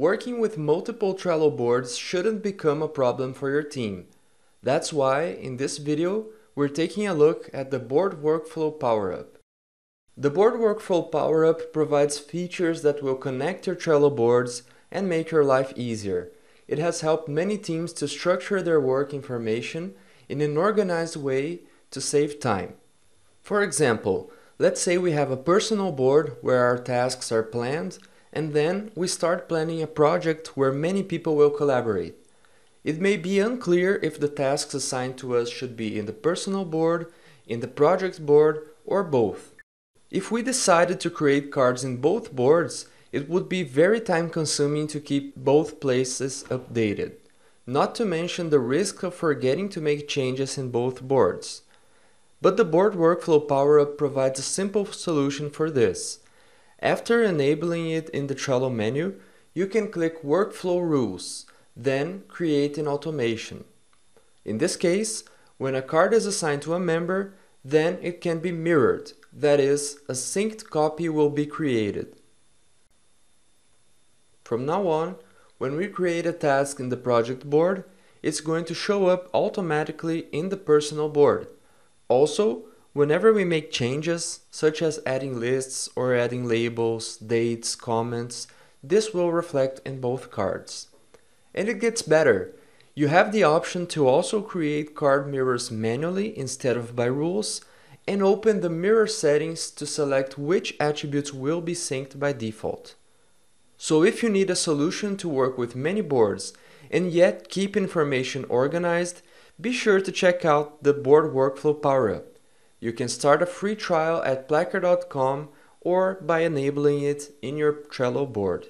Working with multiple Trello boards shouldn't become a problem for your team. That's why, in this video, we're taking a look at the Board Workflow Power-Up. The Board Workflow Power-Up provides features that will connect your Trello boards and make your life easier. It has helped many teams to structure their work information in an organized way to save time. For example, let's say we have a personal board where our tasks are planned and then we start planning a project where many people will collaborate. It may be unclear if the tasks assigned to us should be in the personal board, in the project board, or both. If we decided to create cards in both boards, it would be very time consuming to keep both places updated, not to mention the risk of forgetting to make changes in both boards. But the Board Workflow Power-Up provides a simple solution for this. After enabling it in the Trello menu, you can click Workflow Rules, then create an automation. In this case, when a card is assigned to a member, then it can be mirrored, that is, a synced copy will be created. From now on, when we create a task in the project board, it's going to show up automatically in the personal board. Also, Whenever we make changes, such as adding lists or adding labels, dates, comments, this will reflect in both cards. And it gets better. You have the option to also create card mirrors manually instead of by rules, and open the mirror settings to select which attributes will be synced by default. So if you need a solution to work with many boards and yet keep information organized, be sure to check out the Board Workflow Power-Up. You can start a free trial at placker.com or by enabling it in your Trello board.